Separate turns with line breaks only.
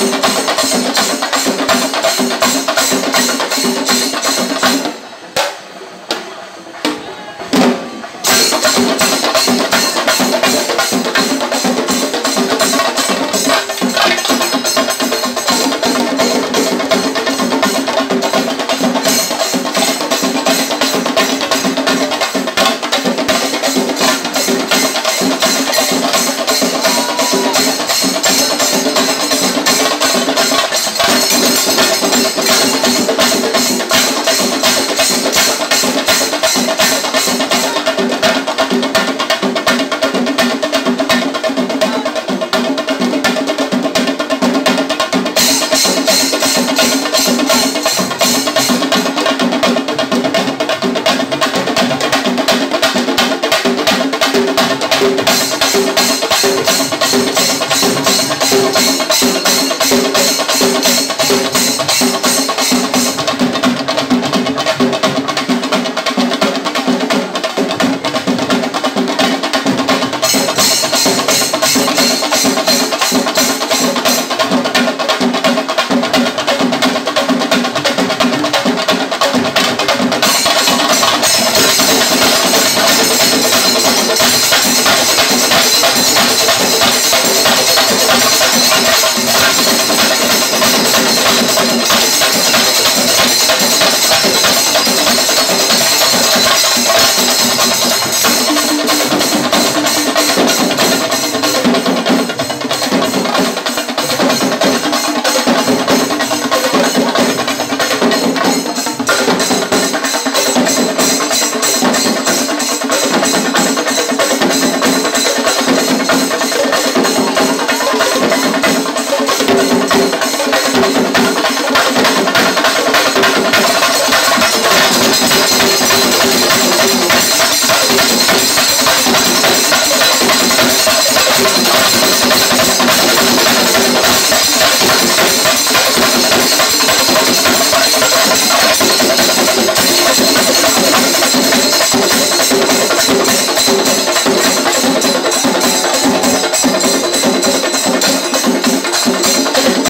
Peace.